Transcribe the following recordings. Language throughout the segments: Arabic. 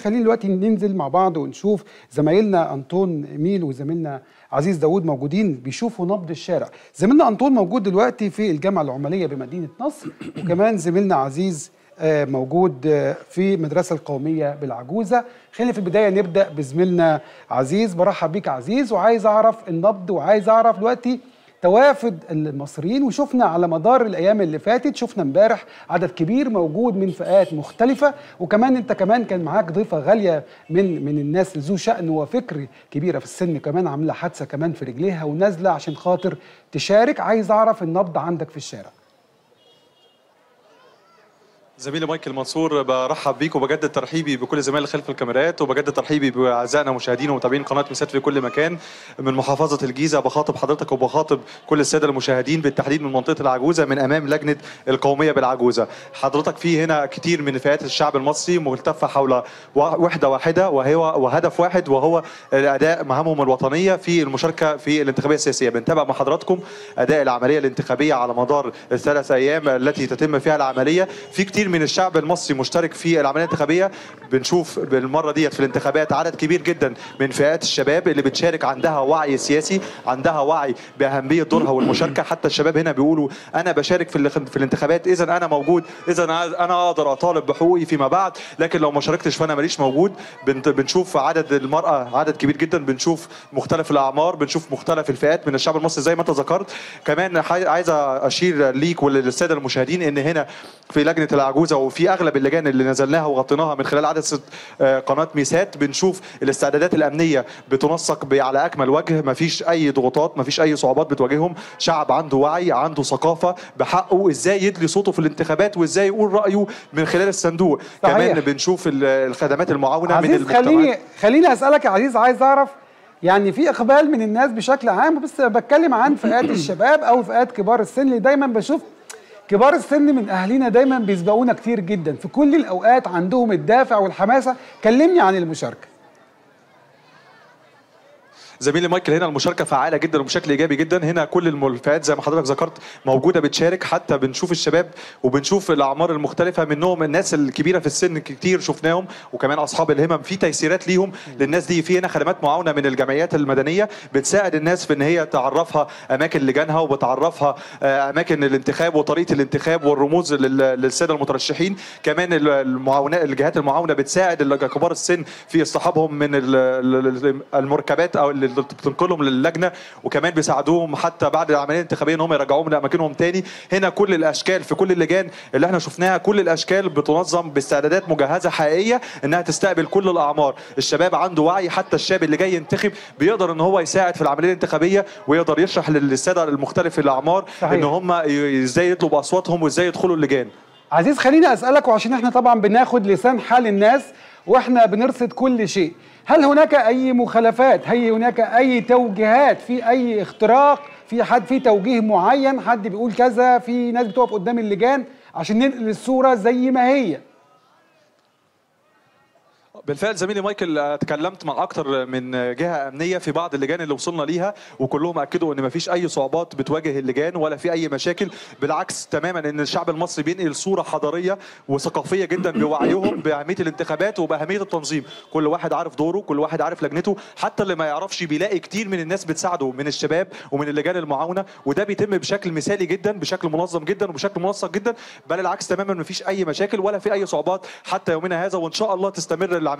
خلينا دلوقتي ننزل مع بعض ونشوف زمايلنا أنطون ميل وزميلنا عزيز داوود موجودين بيشوفوا نبض الشارع. زميلنا أنطون موجود دلوقتي في الجامعة العمالية بمدينة نصر وكمان زميلنا عزيز آه، موجود آه، في المدرسة القومية بالعجوزة. خلينا في البداية نبدأ بزميلنا عزيز. برحب بيك عزيز وعايز أعرف النبض وعايز أعرف دلوقتي توافد المصريين. وشفنا على مدار الأيام اللي فاتت شفنا امبارح عدد كبير موجود من فئات مختلفة. وكمان أنت كمان كان معاك ضيفة غالية من من الناس ذو شأن وفكر كبيرة في السن كمان عاملة حادثة كمان في رجليها ونازلة عشان خاطر تشارك. عايز أعرف النبض عندك في الشارع. زميلي مايكل منصور برحب بيك وبجدد ترحيبي بكل زمايلي خلف الكاميرات وبجدد ترحيبي بأعزائنا مشاهدين ومتابعين قناة مسات في كل مكان من محافظة الجيزة بخاطب حضرتك وبخاطب كل السادة المشاهدين بالتحديد من منطقة العجوزة من أمام لجنة القومية بالعجوزة. حضرتك في هنا كتير من فئات الشعب المصري ملتفة حول وحدة واحدة وهي وهدف واحد وهو اداء مهامهم الوطنية في المشاركة في الانتخابية السياسية. بنتابع مع حضراتكم أداء العملية الانتخابية على مدار الثلاث أيام التي تتم فيها العملية. في كتير من الشعب المصري مشترك في العملية الانتخابية. بنشوف بالمرة ديت في الانتخابات عدد كبير جدا من فئات الشباب اللي بتشارك عندها وعي سياسي عندها وعي بأهمية دورها والمشاركة. حتى الشباب هنا بيقولوا أنا بشارك في في الانتخابات. اذا أنا موجود اذا أنا أقدر أطالب بحقوقي فيما بعد. لكن لو ما شاركتش فأنا ماليش موجود. بنشوف عدد المرأة عدد كبير جدا. بنشوف مختلف الأعمار بنشوف مختلف الفئات من الشعب المصري. زي ما أنت ذكرت كمان عايز أشير ليك وللساده المشاهدين إن هنا في لجنة العجوزه وفي أغلب اللجان اللي نزلناها وغطيناها من خلال عدد قناة ميسات بنشوف الاستعدادات الأمنية بتنسق على أكمل وجه. ما فيش أي ضغوطات ما فيش أي صعوبات بتواجههم. شعب عنده وعي عنده ثقافة بحقه إزاي يدلي صوته في الانتخابات وإزاي يقول رأيه من خلال الصندوق. صحيح. كمان بنشوف الخدمات المعاونة عزيز من المجتمع خليني خليني أسألك يا عزيز عايز أعرف يعني في إقبال من الناس بشكل عام بس بتكلم عن فئات الشباب أو فئات كبار السن. اللي دايما بشوف كبار السن من اهالينا دايما بيسبقونا كتير جدا. في كل الأوقات عندهم الدافع والحماسة كلمني عن المشاركة. زميلي مايكل هنا المشاركة فعالة جدا وبشكل إيجابي جدا. هنا كل الملفات زي ما حضرتك ذكرت موجودة بتشارك. حتى بنشوف الشباب وبنشوف الأعمار المختلفة منهم الناس الكبيرة في السن كتير شفناهم وكمان أصحاب الهمم. في تيسيرات ليهم للناس دي. في هنا خدمات معاونة من الجمعيات المدنية بتساعد الناس في إن هي تعرفها أماكن لجانها وبتعرفها أماكن الانتخاب وطريقة الانتخاب والرموز للسادة المترشحين. كمان المعاونات الجهات المعاونة بتساعد كبار السن في اصطحابهم من المركبات أو بتنقلهم للجنة وكمان بيساعدوهم حتى بعد العملية الانتخابيه إن هم يرجعوهم لأماكنهم تاني. هنا كل الأشكال في كل اللجان اللي إحنا شفناها كل الأشكال بتنظم باستعدادات مجهزة حقيقية إنها تستقبل كل الأعمار. الشباب عنده وعي حتى الشاب اللي جاي ينتخب بيقدر إن هو يساعد في العملية الانتخابية ويقدر يشرح للساده المختلف الأعمار صحيح. إن هم إزاي يطلبوا أصواتهم وإزاي يدخلوا اللجان. عزيز خليني أسألك وعشان إحنا طبعا بناخد لسان حال الناس وإحنا بنرصد كل شيء. هل هناك أي مخالفات؟ هل هناك أي توجيهات؟ في أي اختراق؟ في حد في توجيه معين؟ حد بيقول كذا؟ في ناس بتقف قدام اللجان عشان ننقل الصورة زي ما هي. بالفعل زميلي مايكل تكلمت مع أكتر من جهة أمنية في بعض اللجان اللي وصلنا ليها وكلهم أكدوا إن مفيش أي صعوبات بتواجه اللجان ولا في أي مشاكل. بالعكس تماما إن الشعب المصري بينقل صورة حضارية وثقافية جدا بوعيهم بأهمية الانتخابات وبأهمية التنظيم. كل واحد عارف دوره كل واحد عارف لجنته. حتى اللي ما يعرفش بيلاقي كتير من الناس بتساعده من الشباب ومن اللجان المعاونة. وده بيتم بشكل مثالي جدا بشكل منظم جدا وبشكل منسق جدا. بل العكس تماما مفيش أي مشاكل ولا في أي صعوبات حتى يومنا هذا. وإن شاء الله تستمر العملية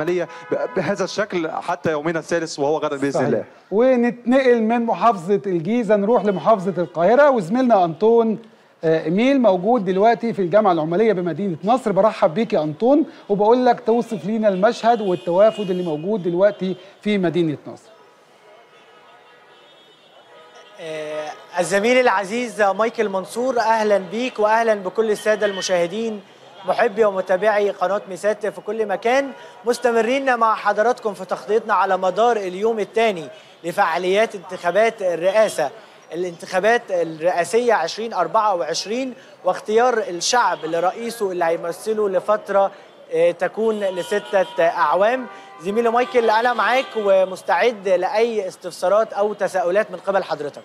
بهذا الشكل حتى يومنا الثالث وهو غدا بإذن صحيح. الله. ونتنقل من محافظة الجيزة نروح لمحافظة القاهرة وزميلنا أنطون ايميل موجود دلوقتي في الجامعة العمالية بمدينة نصر. برحب بيك يا أنطون وبقول لك توصف لينا المشهد والتوافد اللي موجود دلوقتي في مدينة نصر. آه الزميل العزيز مايكل منصور أهلا بيك واهلا بكل السادة المشاهدين. محبي ومتابعي قناة ميسات في كل مكان. مستمرين مع حضراتكم في تغطيتنا على مدار اليوم الثاني لفعاليات انتخابات الرئاسة. الانتخابات الرئاسية 2024 واختيار الشعب لرئيسه اللي هيمثله لفترة تكون لستة أعوام. زميلي مايكل أنا معاك ومستعد لأي استفسارات أو تساؤلات من قبل حضرتك.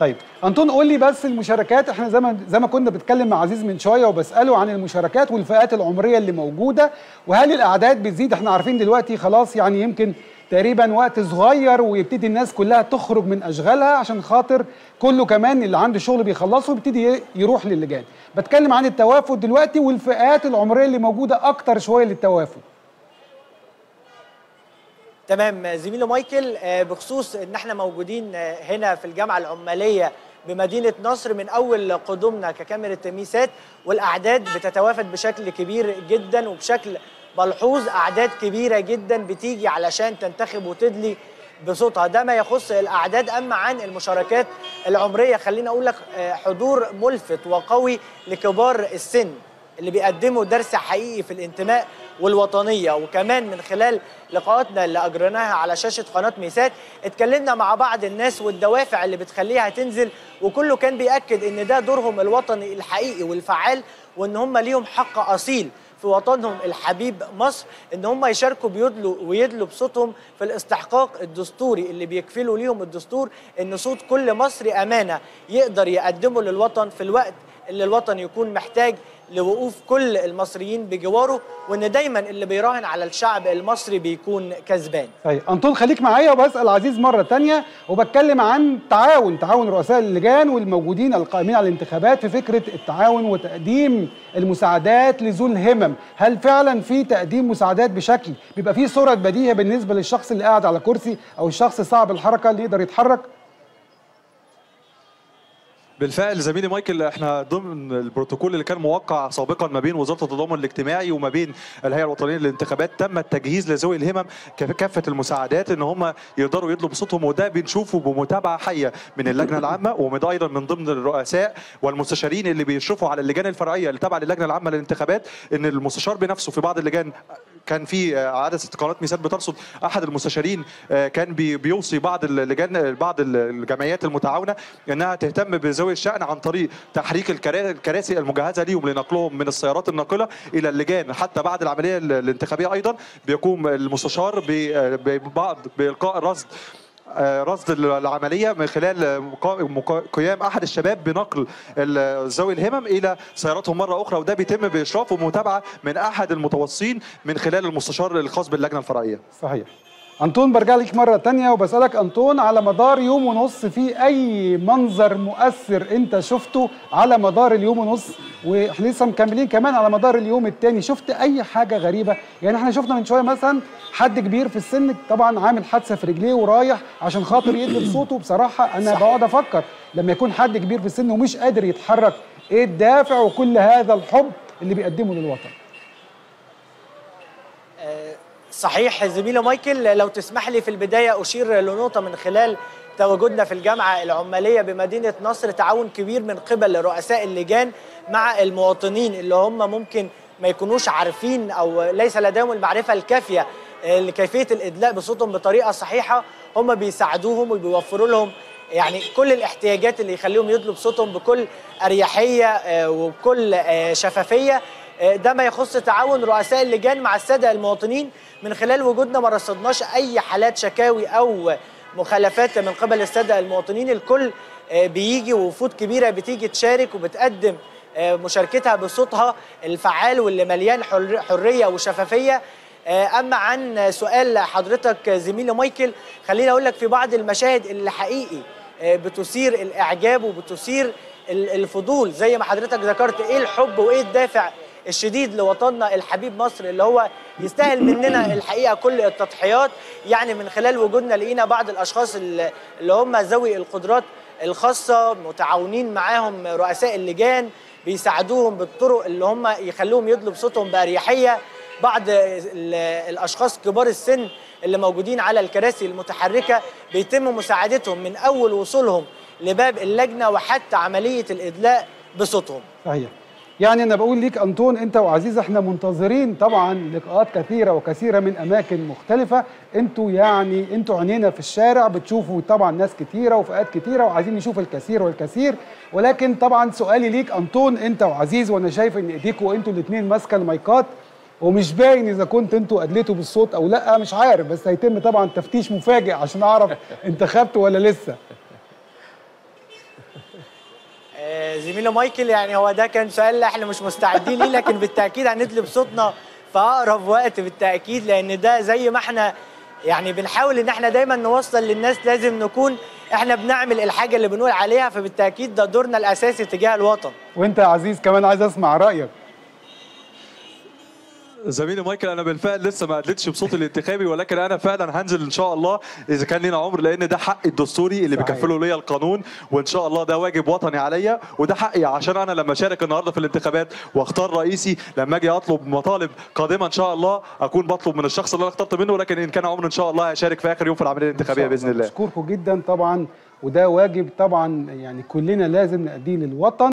طيب أنطون قول لي بس المشاركات إحنا زي ما زي ما كنا بنتكلم مع عزيز من شوية وبسأله عن المشاركات والفئات العمرية اللي موجودة وهل الأعداد بتزيد؟ إحنا عارفين دلوقتي خلاص يعني يمكن تقريبا وقت صغير ويبتدي الناس كلها تخرج من أشغالها عشان خاطر كله كمان اللي عنده شغل بيخلصه ويبتدي يروح للجان بتكلم عن التوافد دلوقتي والفئات العمرية اللي موجودة أكتر شوية للتوافد. تمام. زميلي مايكل آه، بخصوص إن إحنا موجودين آه، هنا في الجامعة العمالية بمدينة نصر من أول قدومنا ككاميرا تميسات والأعداد بتتوافد بشكل كبير جدا وبشكل ملحوظ. أعداد كبيرة جدا بتيجي علشان تنتخب وتدلي بصوتها. ده ما يخص الأعداد أما عن المشاركات العمرية. خليني أقول لك آه، حضور ملفت وقوي لكبار السن اللي بيقدموا درس حقيقي في الانتماء. والوطنية. وكمان من خلال لقاءاتنا اللي اجريناها على شاشة قناة ميسات اتكلمنا مع بعض الناس والدوافع اللي بتخليها تنزل وكله كان بيأكد إن ده دورهم الوطني الحقيقي والفعال وإن هم ليهم حق أصيل في وطنهم الحبيب مصر إن هم يشاركوا بيدلوا ويدلوا بصوتهم في الاستحقاق الدستوري اللي بيكفلوا ليهم الدستور إن صوت كل مصري أمانة يقدر يقدمه للوطن في الوقت اللي الوطن يكون محتاج لوقوف كل المصريين بجواره وإن دايما اللي بيراهن على الشعب المصري بيكون كسبان. طيب أنطون خليك معايا وبسأل عزيز مرة تانية وبتكلم عن تعاون تعاون رؤساء اللجان والموجودين القائمين على الانتخابات في فكرة التعاون وتقديم المساعدات لذو الهمم. هل فعلا في تقديم مساعدات بشكل بيبقى فيه صورة بديهة بالنسبة للشخص اللي قاعد على كرسي أو الشخص صعب الحركة اللي يقدر يتحرك؟ بالفعل زميلي مايكل إحنا ضمن البروتوكول اللي كان موقع سابقا ما بين وزارة التضامن الاجتماعي وما بين الهيئة الوطنية للانتخابات تم التجهيز لذوي الهمم كافة المساعدات إن هم يقدروا يدلوا بصوتهم وده بنشوفه بمتابعة حية من اللجنة العامة وده أيضا من ضمن الرؤساء والمستشارين اللي بيشرفوا على اللجان الفرعية اللي تابعة للجنة العامة للانتخابات إن المستشار بنفسه في بعض اللجان كان في آه، عدسه قناه ميسات بترصد أحد المستشارين آه، كان بي- بيوصي بعض اللجان بعض الجمعيات المتعاونة إنها تهتم بذوي الشأن عن طريق تحريك الكرا- الكراسي المجهزة ليهم لنقلهم من السيارات الناقلة إلى اللجان. حتى بعد العملية ال- الانتخابية أيضا بيقوم المستشار آه، ببعض بإلقاء الرصد رصد العملية من خلال آه، قيام أحد الشباب بنقل ذوي الهمم إلى سياراتهم مرة أخرى وده بيتم بإشراف ومتابعة من أحد المتوصين من خلال المستشار الخاص باللجنة الفرعية. صحيح. أنطون برجع لك مرة تانية وبسألك أنطون على مدار يوم ونص في أي منظر مؤثر أنت شفته على مدار اليوم ونص؟ وإحنا لسه مكملين كمان على مدار اليوم التاني. شفت أي حاجة غريبة؟ يعني إحنا شفنا من شوية مثلا حد كبير في السن طبعا عامل حادثة في رجليه ورايح عشان خاطر يدي بصوته بصراحة أنا صحيح. بقعد أفكر لما يكون حد كبير في السن ومش قادر يتحرك إيه الدافع وكل هذا الحب اللي بيقدمه للوطن؟ صحيح زميلي مايكل لو تسمح لي في البداية أشير لنقطة من خلال تواجدنا في الجامعة العمالية بمدينة نصر تعاون كبير من قبل رؤساء اللجان مع المواطنين اللي هم ممكن ما يكونوش عارفين أو ليس لديهم المعرفة الكافية آه، لكيفية الإدلاء بصوتهم بطريقة صحيحة. هم بيساعدوهم وبيوفروا لهم يعني كل الاحتياجات اللي يخليهم يدلوا بصوتهم بكل أريحية آه، وبكل آه، شفافية. آه، ده ما يخص تعاون رؤساء اللجان مع السادة المواطنين. من خلال وجودنا ما رصدناش أي حالات شكاوي أو مخالفات من قبل السادة المواطنين. الكل آه، بيجي ووفود كبيرة بتيجي تشارك وبتقدم آه، مشاركتها بصوتها الفعال واللي مليان حر- حرية وشفافية. آه، أما عن سؤال حضرتك زميلي مايكل خليني أقول لك في بعض المشاهد اللي حقيقي آه، بتثير الإعجاب وبتثير ال- الفضول. زي ما حضرتك ذكرت إيه الحب وإيه الدافع الشديد لوطننا الحبيب مصر اللي هو يستاهل مننا الحقيقة كل التضحيات يعني من خلال وجودنا لقينا بعض الأشخاص اللي هم ذوي القدرات الخاصة متعاونين معاهم رؤساء اللجان بيساعدوهم بالطرق اللي هم يخلوهم يدلوا بصوتهم بأريحية. بعض ال- الأشخاص كبار السن اللي موجودين على الكراسي المتحركة بيتم مساعدتهم من أول وصولهم لباب اللجنة وحتى عملية الإدلاء بصوتهم. صحيح. يعني أنا بقول ليك أنطون أنت وعزيز إحنا منتظرين طبعا لقاءات كثيرة وكثيرة من أماكن مختلفة. أنتوا يعني أنتوا عينينا في الشارع بتشوفوا طبعا ناس كثيرة وفئات كثيرة وعايزين نشوف الكثير والكثير. ولكن طبعا سؤالي ليك أنطون أنت وعزيز وأنا شايف إن إيديكوا أنتوا الاثنين ماسكة المايكات ومش باين إذا كنت أنتوا ادليتوا بالصوت أو لأ مش عارف بس هيتم طبعا تفتيش مفاجئ عشان أعرف انتخبتوا ولا لسه. زميلي مايكل يعني هو ده كان سؤال إحنا مش مستعدين ليه لكن بالتأكيد هندلب صوتنا في أقرب وقت بالتأكيد لأن ده زي ما إحنا يعني بنحاول إن إحنا دايما نوصل للناس لازم نكون إحنا بنعمل الحاجة اللي بنقول عليها فبالتأكيد ده دورنا الأساسي تجاه الوطن. وأنت يا عزيز كمان عايز أسمع رأيك. زميلي مايكل أنا بالفعل لسه ما ادلتش بصوتي الانتخابي ولكن أنا فعلا هنزل إن شاء الله إذا كان لينا عمر لأن ده حقي الدستوري اللي. بيكفله ليا القانون وإن شاء الله ده واجب وطني عليا وده حقي عشان أنا لما أشارك النهارده في الانتخابات وأختار رئيسي لما أجي أطلب مطالب قادمة إن شاء الله أكون بطلب من الشخص اللي أنا اخترت منه ولكن إن كان عمر إن شاء الله هشارك في آخر يوم في العملية الانتخابية بإذن الله. بشكركم جدا طبعا وده واجب طبعا يعني كلنا لازم نأديه للوطن.